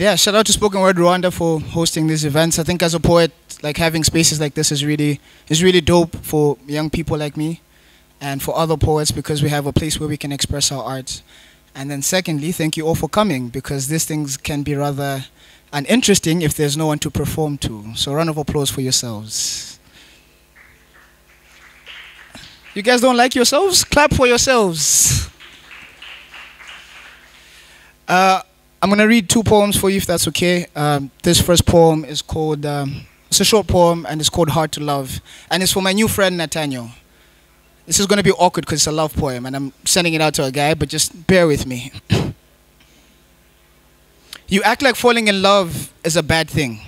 yeah, shout out to Spoken Word Rwanda for hosting these events. I think as a poet, like having spaces like this is really is really dope for young people like me, and for other poets because we have a place where we can express our art. And then secondly, thank you all for coming because these things can be rather uninteresting if there's no one to perform to. So round of applause for yourselves. You guys don't like yourselves? Clap for yourselves. Uh, I'm going to read two poems for you if that's okay. Um, this first poem is called, um, it's a short poem and it's called Hard to Love. And it's for my new friend Nathaniel. This is going to be awkward because it's a love poem and I'm sending it out to a guy, but just bear with me. you act like falling in love is a bad thing.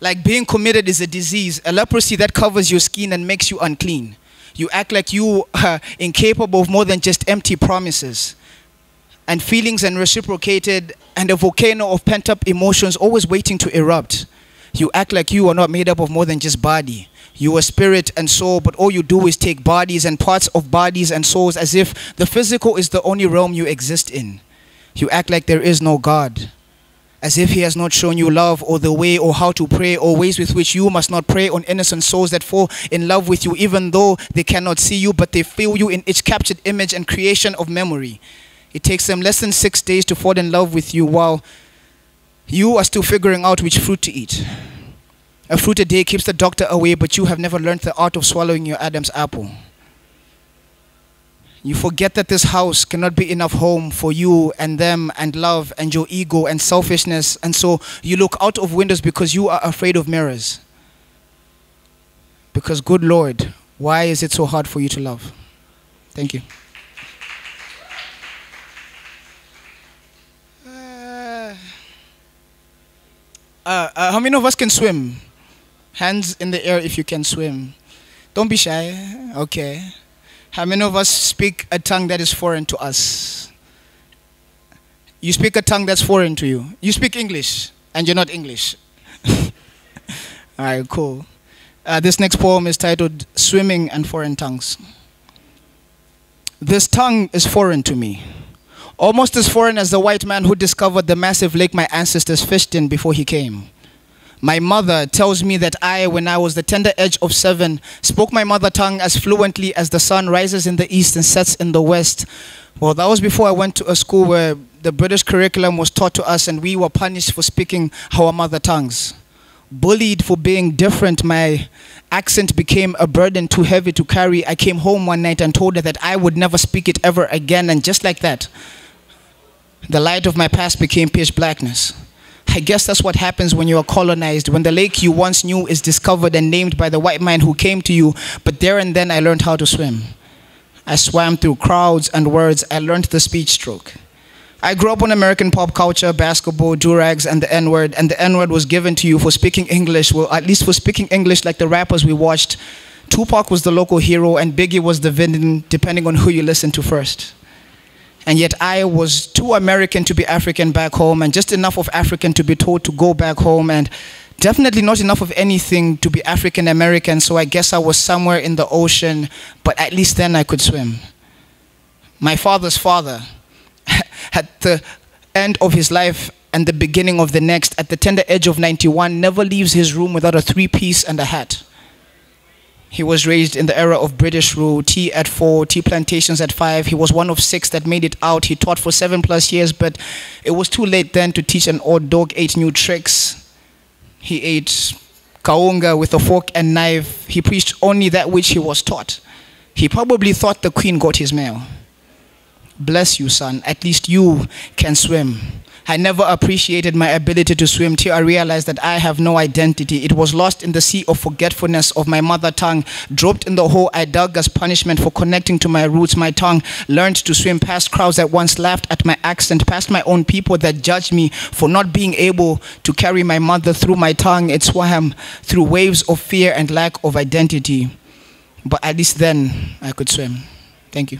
Like being committed is a disease, a leprosy that covers your skin and makes you unclean. You act like you are incapable of more than just empty promises and feelings and reciprocated and a volcano of pent up emotions always waiting to erupt. You act like you are not made up of more than just body. You are spirit and soul, but all you do is take bodies and parts of bodies and souls as if the physical is the only realm you exist in. You act like there is no God, as if He has not shown you love or the way or how to pray or ways with which you must not prey on innocent souls that fall in love with you, even though they cannot see you, but they feel you in each captured image and creation of memory. It takes them less than six days to fall in love with you while you are still figuring out which fruit to eat. A fruit a day keeps the doctor away, but you have never learned the art of swallowing your Adam's apple. You forget that this house cannot be enough home for you and them and love and your ego and selfishness, and so you look out of windows because you are afraid of mirrors. Because, good Lord, why is it so hard for you to love? Thank you. Uh, uh, how many of us can swim? Hands in the air if you can swim. Don't be shy. Okay. How many of us speak a tongue that is foreign to us? You speak a tongue that's foreign to you. You speak English, and you're not English. All right, cool. Uh, this next poem is titled Swimming and Foreign Tongues. This tongue is foreign to me almost as foreign as the white man who discovered the massive lake my ancestors fished in before he came. My mother tells me that I, when I was the tender age of seven, spoke my mother tongue as fluently as the sun rises in the east and sets in the west. Well, that was before I went to a school where the British curriculum was taught to us and we were punished for speaking our mother tongues. Bullied for being different, my accent became a burden too heavy to carry. I came home one night and told her that I would never speak it ever again, and just like that, the light of my past became pitch blackness. I guess that's what happens when you are colonized, when the lake you once knew is discovered and named by the white man who came to you. But there and then I learned how to swim. I swam through crowds and words. I learned the speech stroke. I grew up on American pop culture, basketball, durags, and the N word. And the N word was given to you for speaking English, well, at least for speaking English like the rappers we watched. Tupac was the local hero, and Biggie was the villain, depending on who you listen to first and yet I was too American to be African back home, and just enough of African to be told to go back home, and definitely not enough of anything to be African American, so I guess I was somewhere in the ocean, but at least then I could swim. My father's father, at the end of his life and the beginning of the next, at the tender age of 91, never leaves his room without a three piece and a hat. He was raised in the era of British rule, tea at four, tea plantations at five. He was one of six that made it out. He taught for seven plus years, but it was too late then to teach an old dog eight new tricks. He ate kaunga with a fork and knife. He preached only that which he was taught. He probably thought the queen got his mail. Bless you, son. At least you can swim. I never appreciated my ability to swim till I realized that I have no identity. It was lost in the sea of forgetfulness of my mother tongue, dropped in the hole I dug as punishment for connecting to my roots. My tongue learned to swim past crowds that once laughed at my accent, past my own people that judged me for not being able to carry my mother through my tongue. It swam through waves of fear and lack of identity. But at least then I could swim. Thank you.